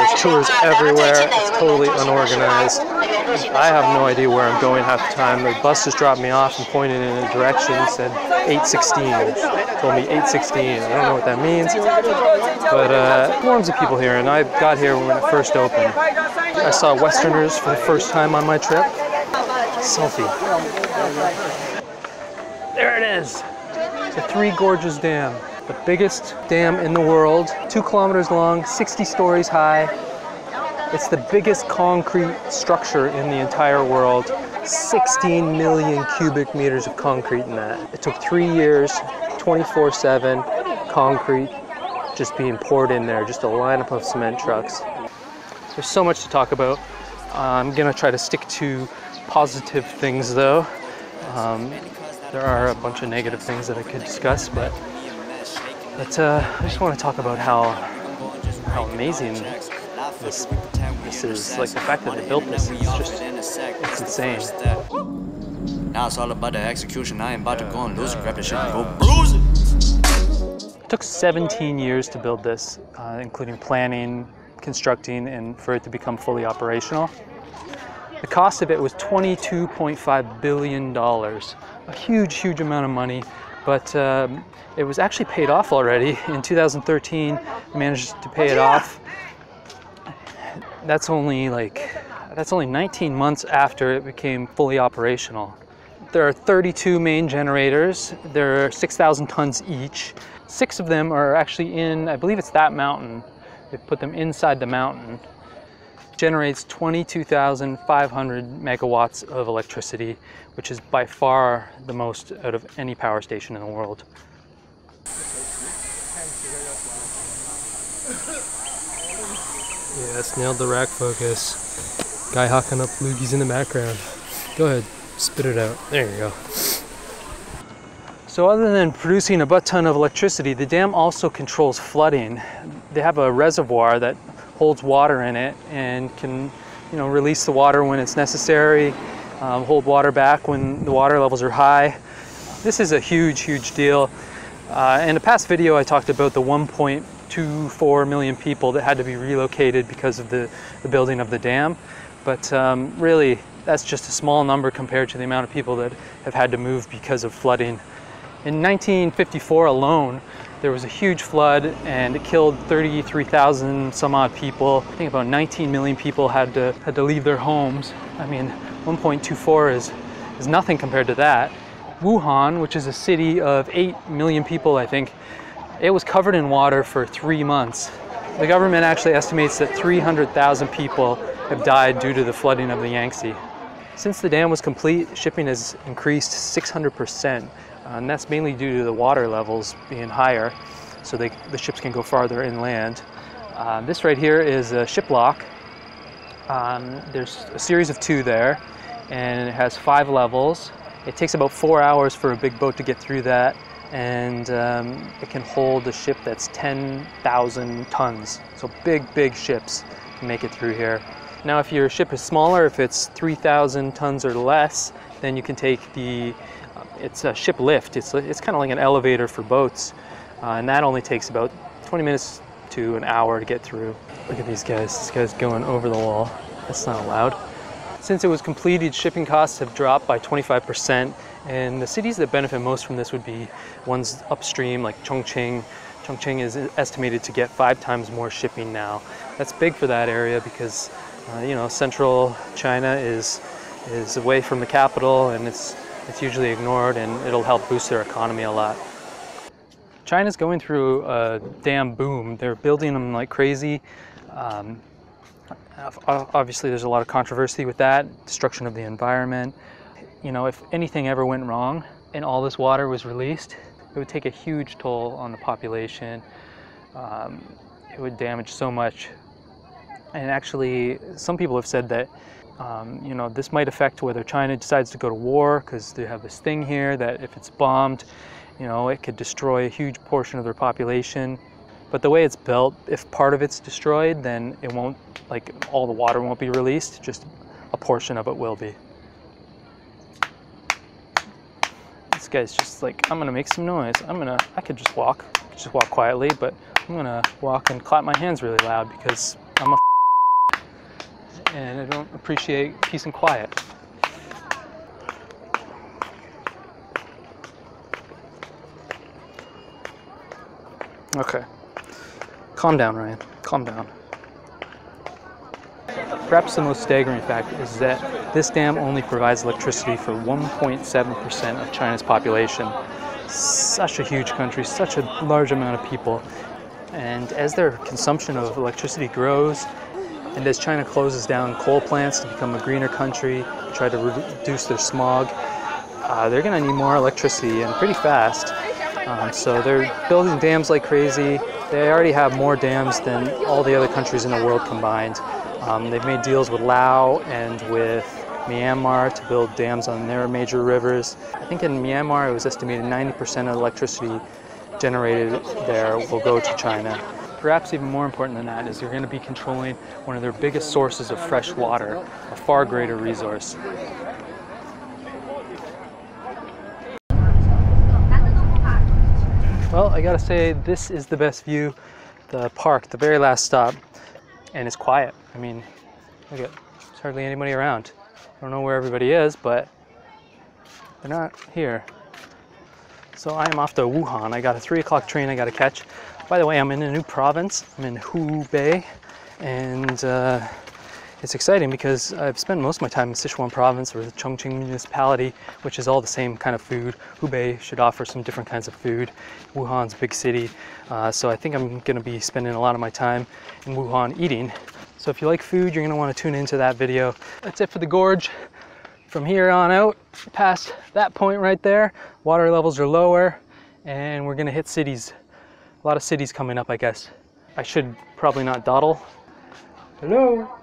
There's tours everywhere. It's totally unorganized. I have no idea where I'm going half the time. The bus just dropped me off and pointed in a direction, said 816. Told me 816. I don't know what that means. But uh, swarms of people here, and I got here when it first opened. I saw Westerners for the first time on my trip. Selfie. There it is. The Three Gorges Dam. The biggest dam in the world, two kilometers long, 60 stories high. It's the biggest concrete structure in the entire world. 16 million cubic meters of concrete in that. It took three years, 24 7, concrete just being poured in there, just a lineup of cement trucks. There's so much to talk about. I'm gonna try to stick to positive things though. Um, there are a bunch of negative things that I could discuss, but but uh, I just want to talk about how how amazing this this is. Like the fact that they built this is just it's insane. Now it's all about the execution. I ain't about to go and lose, grab the shit and go bruise it. It took 17 years to build this, uh, including planning, constructing, and for it to become fully operational. The cost of it was $22.5 billion, a huge, huge amount of money, but um, it was actually paid off already. In 2013, managed to pay it off. That's only like, that's only 19 months after it became fully operational. There are 32 main generators. There are 6,000 tons each. Six of them are actually in, I believe it's that mountain. They put them inside the mountain generates 22,500 megawatts of electricity, which is by far the most out of any power station in the world. Yeah, Yes, nailed the rack focus. Guy hawking up loogies in the background. Go ahead, spit it out. There you go. So other than producing a butt ton of electricity, the dam also controls flooding. They have a reservoir that holds water in it and can you know, release the water when it's necessary, um, hold water back when the water levels are high. This is a huge, huge deal. Uh, in a past video, I talked about the 1.24 million people that had to be relocated because of the, the building of the dam. But um, really, that's just a small number compared to the amount of people that have had to move because of flooding. In 1954 alone, there was a huge flood and it killed 33,000 some odd people. I think about 19 million people had to had to leave their homes. I mean, 1.24 is is nothing compared to that. Wuhan, which is a city of 8 million people, I think, it was covered in water for 3 months. The government actually estimates that 300,000 people have died due to the flooding of the Yangtze. Since the dam was complete, shipping has increased 600%, and that's mainly due to the water levels being higher, so they, the ships can go farther inland. Uh, this right here is a ship lock. Um, there's a series of two there, and it has five levels. It takes about four hours for a big boat to get through that, and um, it can hold a ship that's 10,000 tons. So big, big ships can make it through here. Now, if your ship is smaller, if it's 3,000 tons or less, then you can take the, uh, it's a ship lift. It's, it's kind of like an elevator for boats. Uh, and that only takes about 20 minutes to an hour to get through. Look at these guys. This guy's going over the wall. That's not allowed. Since it was completed, shipping costs have dropped by 25%, and the cities that benefit most from this would be ones upstream, like Chongqing. Chongqing is estimated to get five times more shipping now. That's big for that area because, uh, you know, central China is is away from the capital, and it's it's usually ignored, and it'll help boost their economy a lot. China's going through a dam boom. They're building them like crazy. Um, obviously there's a lot of controversy with that, destruction of the environment. You know, if anything ever went wrong and all this water was released, it would take a huge toll on the population. Um, it would damage so much. And actually, some people have said that, um, you know, this might affect whether China decides to go to war because they have this thing here that if it's bombed, you know, it could destroy a huge portion of their population. But the way it's built, if part of it's destroyed, then it won't, like all the water won't be released, just a portion of it will be. This guy's just like, I'm gonna make some noise. I'm gonna, I could just walk, just walk quietly, but I'm gonna walk and clap my hands really loud because and I don't appreciate peace and quiet. Okay. Calm down, Ryan. Calm down. Perhaps the most staggering fact is that this dam only provides electricity for 1.7% of China's population. Such a huge country, such a large amount of people. And as their consumption of electricity grows, and as China closes down coal plants to become a greener country, try to reduce their smog, uh, they're going to need more electricity and pretty fast. Um, so they're building dams like crazy. They already have more dams than all the other countries in the world combined. Um, they've made deals with Laos and with Myanmar to build dams on their major rivers. I think in Myanmar it was estimated 90% of electricity generated there will go to China. Perhaps even more important than that is you're going to be controlling one of their biggest sources of fresh water, a far greater resource. Well, I gotta say, this is the best view. The park, the very last stop, and it's quiet. I mean, look at, there's hardly anybody around. I don't know where everybody is, but they're not here. So I am off to Wuhan. I got a three o'clock train I gotta catch. By the way, I'm in a new province. I'm in Hubei, and uh, it's exciting because I've spent most of my time in Sichuan province or the Chongqing municipality, which is all the same kind of food. Hubei should offer some different kinds of food. Wuhan's a big city, uh, so I think I'm going to be spending a lot of my time in Wuhan eating. So if you like food, you're going to want to tune into that video. That's it for the gorge. From here on out, past that point right there, water levels are lower, and we're going to hit cities. A lot of cities coming up, I guess. I should probably not dawdle. Hello?